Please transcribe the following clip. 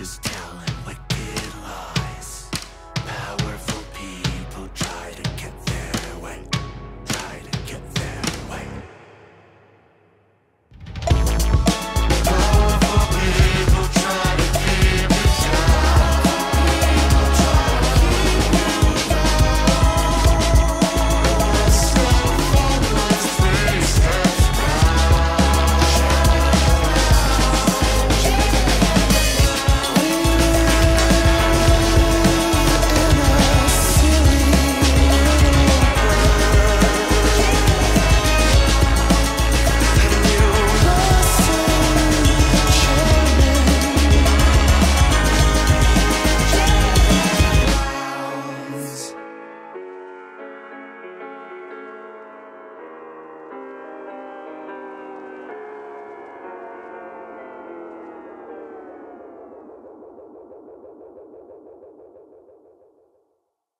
is down.